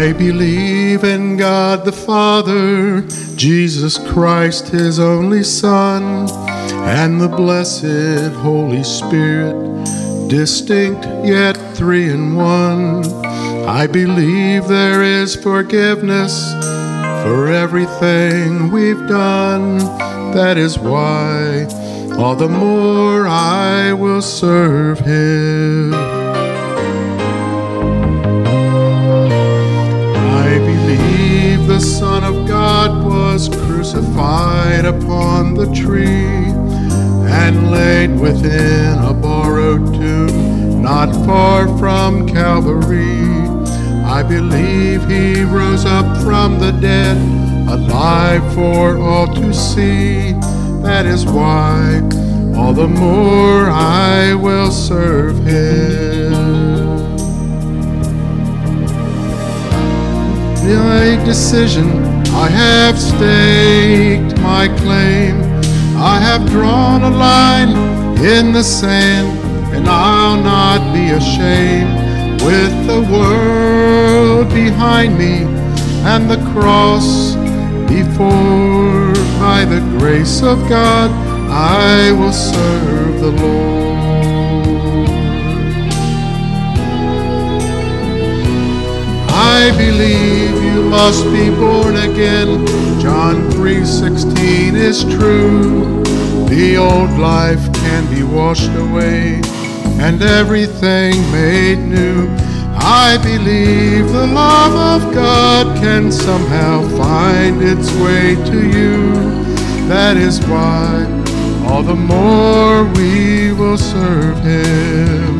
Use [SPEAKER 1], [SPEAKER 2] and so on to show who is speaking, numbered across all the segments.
[SPEAKER 1] I believe in God the Father, Jesus Christ, his only Son, and the blessed Holy Spirit, distinct yet three in one. I believe there is forgiveness for everything we've done. That is why all the more I will serve him. Was crucified upon the tree and laid within a borrowed tomb not far from Calvary. I believe he rose up from the dead, alive for all to see. That is why all the more I will serve him. My decision, I have staked my claim. I have drawn a line in the sand, and I'll not be ashamed. With the world behind me and the cross before, by the grace of God, I will serve the Lord. I believe must be born again. John 3:16 is true. The old life can be washed away and everything made new. I believe the love of God can somehow find its way to you. That is why all the more we will serve Him.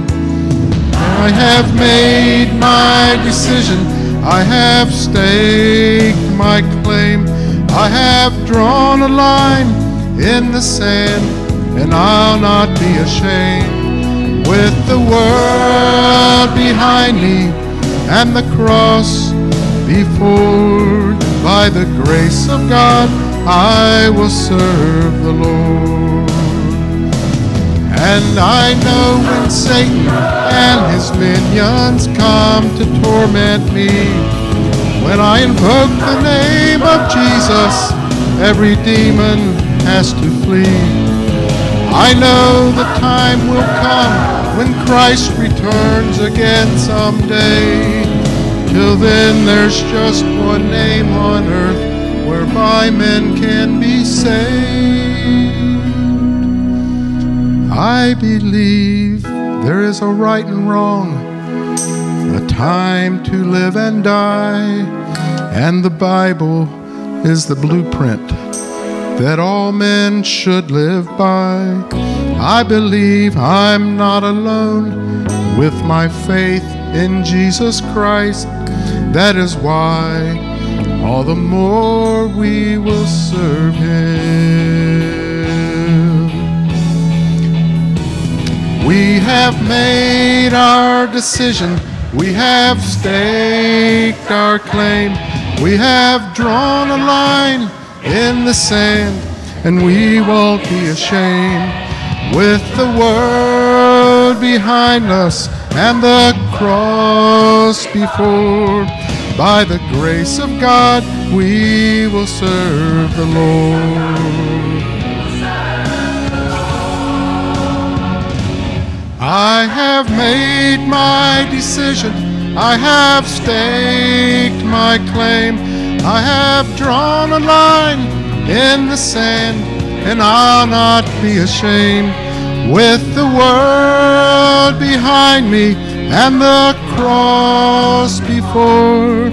[SPEAKER 1] I have made my decision. I have staked my claim. I have drawn a line in the sand, and I'll not be ashamed. With the world behind me and the cross before, by the grace of God, I will serve the Lord. And I know when Satan and his minions come to torment me, when I invoke the name of Jesus, every demon has to flee. I know the time will come when Christ returns again someday. Till then, there's just one name on earth whereby men can be saved. I believe there is a right and wrong, a time to live and die, and the Bible is the blueprint that all men should live by. I believe I'm not alone with my faith in Jesus Christ. That is why all the more we will serve Him. We have made our decision. We have staked our claim. We have drawn a line in the sand, and we won't be ashamed. With the world behind us and the cross before, by the grace of God, we will serve the Lord. I have made my decision. I have staked my claim. I have drawn a line in the sand, and I'll not be ashamed. With the world behind me and the cross before,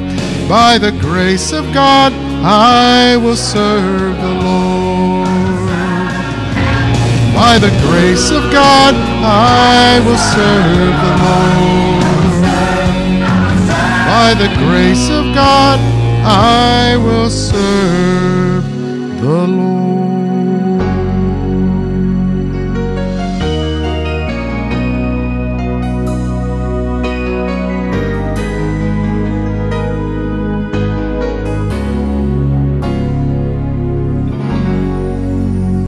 [SPEAKER 1] by the grace of God, I will serve the Lord. By the grace of God, I will serve the Lord. By the grace of God, I will serve